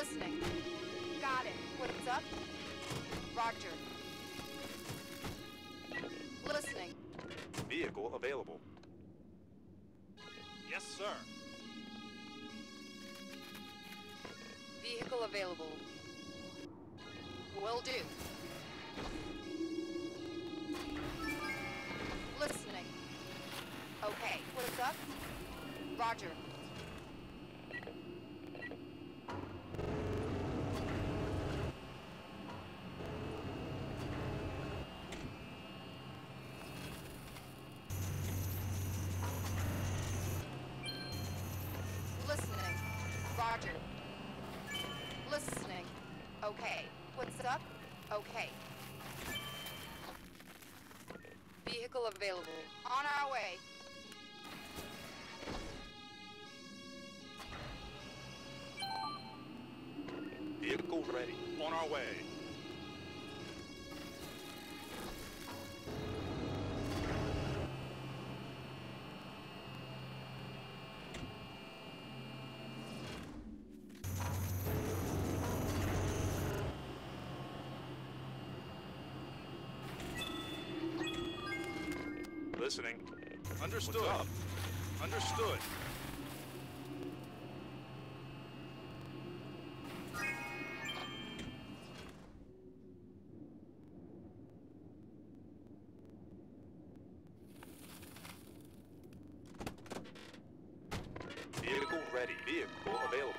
Listening. Got it. What's up? Roger. Listening. Vehicle available. Yes, sir. Vehicle available. Will do. Listening. Okay, what's up? Roger. Roger. Listening. Okay. What's up? Okay. Vehicle available. On our way. Vehicle ready. On our way. Listening. Understood. Understood. Vehicle ready. Vehicle available.